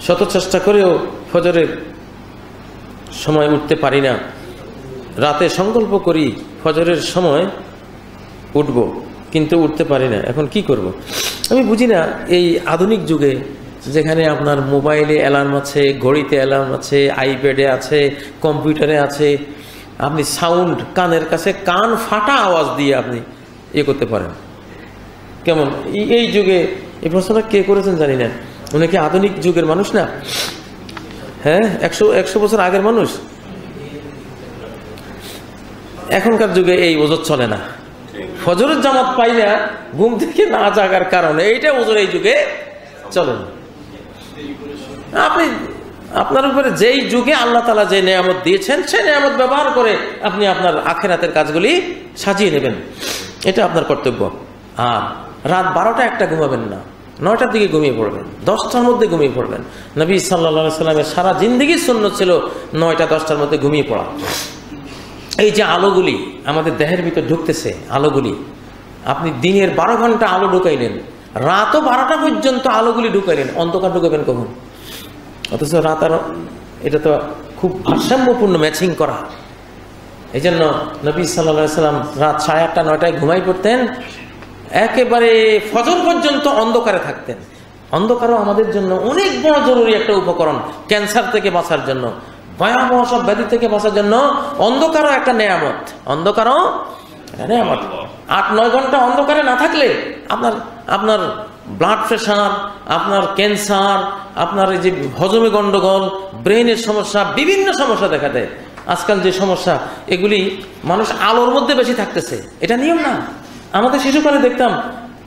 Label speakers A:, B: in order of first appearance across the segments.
A: শত চেষ্টা করেও ফজরের সময় উঠতে পারি না। রাতে সংকল্প করি ফজরের সময় উঠব, কিন্তু উঠতে পারি না। এখন কি করব। আমি বুঝি না, এই আধুনিক যুগে যেখানে আপনার মোবাইলে অ্যালার্ম আছে, ঘড়িতে অ্যালার্ম আছে, আইপ্যাডে আছে, কম্পিউটারে আছে, আপনি সাউন্ড কানের কাছে কান ফাটা আওয়াজ দিয়ে আপনি ইয়ে করতে পারেন। কেমন? এই- যুগে এই প্রশ্নটা কে করেছেন জানি না। উনি কি আধুনিক যুগের মানুষ না? হ্যাঁ একশো একশো বছর আগের মানুষ? এখনকার যুগে এই ওজোর চলে না। ফজরের জামাত পাইলে ঘুম থেকে না জাগার কারণে এইটা ওজোর এই যুগে চলে না। আপনি, আপনার উপরে যেই যুগে আল্লাহ তালা যে নিয়ামত দিয়েছেন, সেই নিয়ামত ব্যবহার করে আপনি আপনার আখেরাতের কাজগুলি সাজিয়ে নেবেন। এটা আপনার কর্তব্য। আর রাত বারোটা একটা ঘুমাবেন না। নয়টার দিকে ঘুমিয়ে পড়বেন, দশটার মধ্যে ঘুমিয়ে পড়বেন। নবী সাল্লা সাল্লামের সারা জিন্দগির শূন্য ছিল নয়টা, দশটার মধ্যে ঘুমিয়ে পড়া। এই যে আলোগুলি আমাদের দেহের ভিতর ঢুকতেছে, আলোগুলি, আপনি দিনের বারো ঘণ্টা আলো ঢুকাইলেন, রাতও বারোটা পর্যন্ত আলোগুলি ঢুকাইলেন, অন্ধকার ঢুকাবেন কখন? অথচ রাত আর, এটা তো খুব ভারসাম্যপূর্ণ ম্যাচিং করা। এই জন্য নবী সাল্লা সাল্লাম রাত সাড়ে আটটা, নয়টায় ঘুমাই পড়তেন একেবারে ফজর পর্যন্ত অন্ধকারে থাকতেন। অন্ধকারও আমাদের জন্য অনেক বড় জরুরি একটা উপকরণ, ক্যান্সার থেকে বাঁচার জন্য, ভয়াবহ সব ব্যাধি থেকে বাঁচার জন্য অন্ধকারও একটা নেয়ামত। অন্ধকারও নেয়ামত। আট, নয় ঘণ্টা অন্ধকারে না থাকলে আপনার আপনার ব্লাড প্রেশার আপনার ক্যান্সার আপনার এই যে হজমে গন্ডগোল ব্রেনের সমস্যা, বিভিন্ন সমস্যা দেখা দেয়। আজকাল যে সমস্যা, এগুলি মানুষ আলোর মধ্যে বেশি থাকতেছে। এটা নিয়ম না। আমাদের শিশুকালে দেখতাম,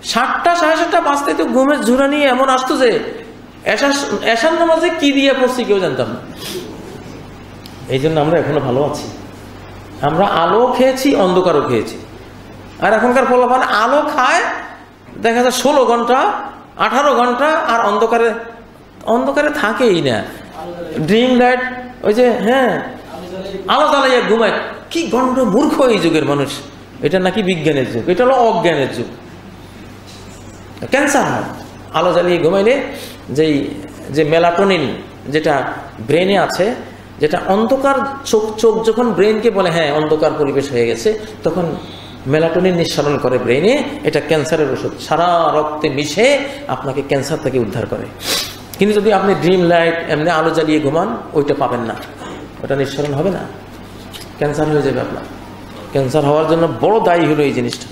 A: সাতটা, সাড়ে সাতটা বাঁচতে তো ঘুমের ঝুড়া নিয়ে এমন আসতো যে এসান নামাজে কি দিয়ে পড়ছি কেউ জানতাম না। এই জন্য আমরা এখনও ভালো আছি। আমরা আলো খেয়েছি, অন্ধকারও খেয়েছি। আর এখনকার ফলাফল, আলো খায়, দেখা যায় ষোলো ঘণ্টা, আঠারো ঘণ্টা, আর অন্ধকারে অন্ধকারে থাকেই না। ড্রিম লাইট ওই যে হ্যাঁ আলো জ্বালাইয়া ঘুমায়। কি গণ্ড মূর্খ এই যুগের মানুষ। এটা নাকি বিজ্ঞানের যুগ, এটা হলো অজ্ঞানের যুগ। ক্যান্সার হয়। আলো জ্বালিয়ে ঘুমাইলে যেই, যে মেলাটোনিন যেটা ব্রেনে আছে, যেটা অন্ধকার চোখ চোখ যখন ব্রেনকে বলে হ্যাঁ অন্ধকার পরিবেশ হয়ে গেছে, তখন মেলাটোনিন নিঃসরণ করে ব্রেনে, এটা ক্যান্সারের ওষুধ। সারা রক্তে মিশে আপনাকে ক্যান্সার থেকে উদ্ধার করে। কিন্তু যদি আপনি ড্রিম লাইট, এমনি আলো জ্বালিয়ে ঘুমান, ওইটা পাবেন না। ওটা নিঃসরণ হবে না। ক্যান্সার হয়ে যাবে আপনার। ক্যান্সার হওয়ার জন্য বড় দায়ী হলো এই জিনিসটা।